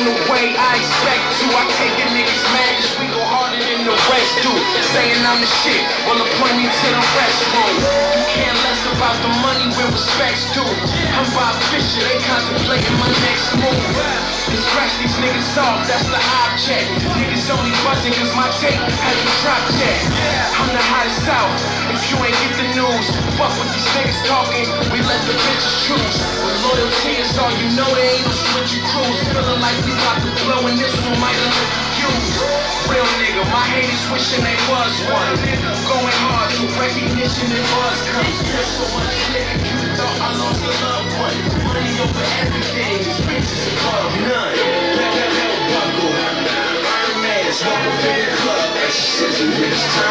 on the way, I expect to. I take a niggas mad cause we go harder than the rest do. Saying I'm the shit, well appoint me to the restroom. You care less about the money when respect's due. I'm Bob Fisher, they contemplating my next move. And scratch these niggas off, that's the object. Niggas only buzzing cause my tape hasn't dropped yet. I'm the hottest out. If you ain't get the news, fuck with these niggas talking, we let the bitches choose. Loyalty all you know, they ain't no switchy crews. Feeling like we got the blow and this one might have used. Real nigga, my haters wishing they was one. Going hard to recognition and buzz comes. There's so much nigga, you thought I lost a loved one. Money over everything, these bitches above none. Let that belt buckle. Iron Man's walk up in the club. Exorcism, niggas time.